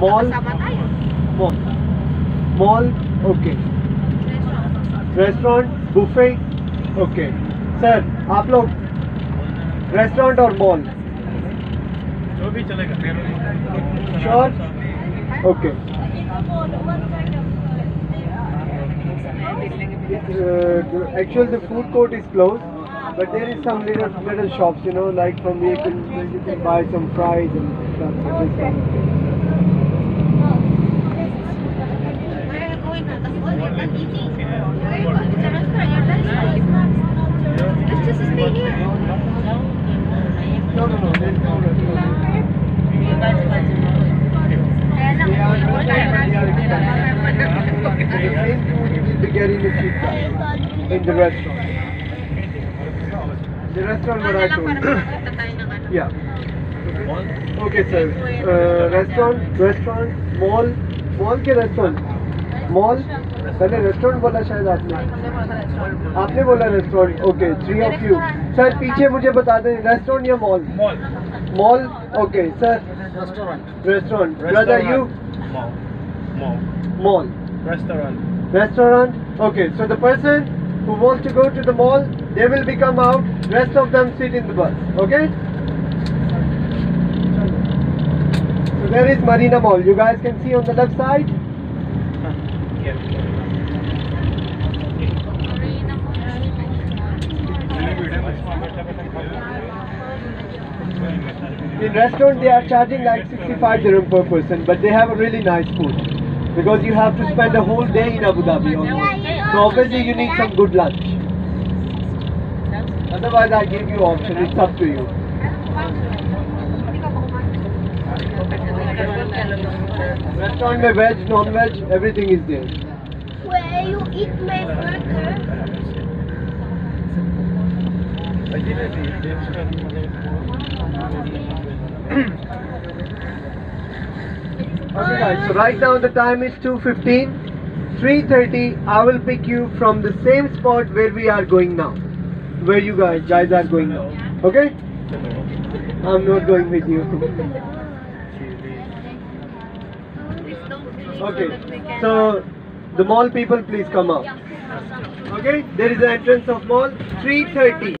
Mall mall okay restaurant buffet okay sir आप लोग restaurant और मॉल जो भी चलेगा sure okay actual the food court is close but there is some little little shops you know like from where you can, you can buy some fries and stuff like this. Are going na? That's all you can eat. It's a restaurant. You're very smart. Let's just stay here. no no no there is no restaurant Kaya They are wala not they are expensive. the same food you will be the cheap in the restaurant the restaurant what I told. Yeah. Okay, sir. Uh, restaurant, restaurant, mall, mall के restaurant, mall. पहले restaurant बोला शायद आपने. आपने बोला restaurant. Okay, three of you. Sir पीछे मुझे बता दें restaurant या mall. Mall Mall. Okay, sir. Restaurant Restaurant. Brother, you mall mall mall. Restaurant Restaurant. Okay, so the person who wants to go to the mall, they will become out. Rest of them sit in the bus. Okay. So there is Marina Mall. You guys can see on the left side. In restaurant they are charging like 65 dirham per person, but they have a really nice food. Because you have to spend a whole day in Abu Dhabi. So obviously you need some good lunch. Otherwise I give you option, it's up to you. Restaurant में veg, non-veg, everything is there. Where you eat my burger? Okay guys, so right now the time is 2.15. 3.30, I will pick you from the same spot where we are going now. Where you guys, guys are going now. Okay? I'm not going with you. okay, so the mall people please come out. Okay, there is the entrance of mall 3.30.